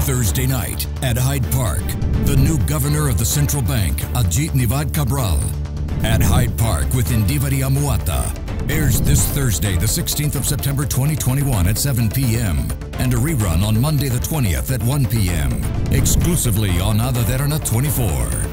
Thursday night at Hyde Park, the new governor of the central bank, Ajith Nivard Cabraal, at Hyde Park with Indeewari Amuwatta, airs this Thursday, the 16th of September 2021 at 7 p.m. and a rerun on Monday the 20th at 1 p.m. exclusively on Ada 24.